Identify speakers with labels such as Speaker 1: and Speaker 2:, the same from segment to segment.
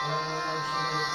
Speaker 1: Oh. Namah Shivaya.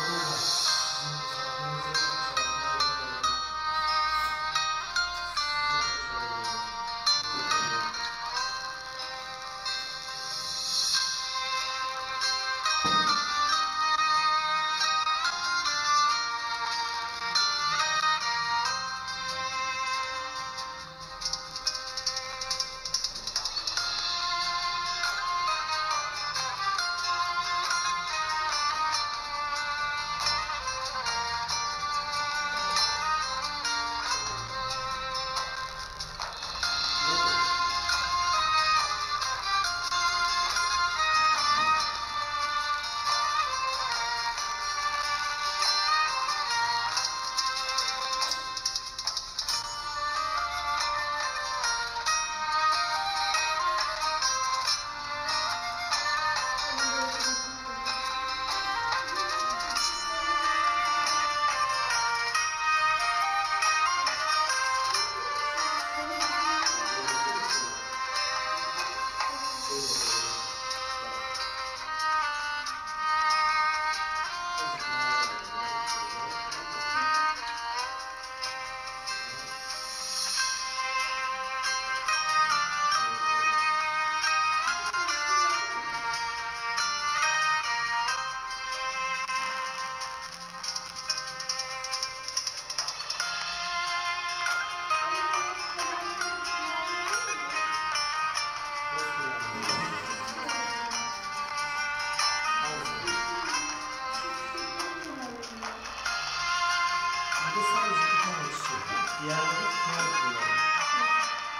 Speaker 1: Burada sadece bir tane çiçek var. Diğerleri siyah kullanıyor.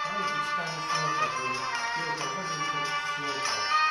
Speaker 1: Her iki tane siyah var. Böyle bir tarafa bir tarafa siyah var.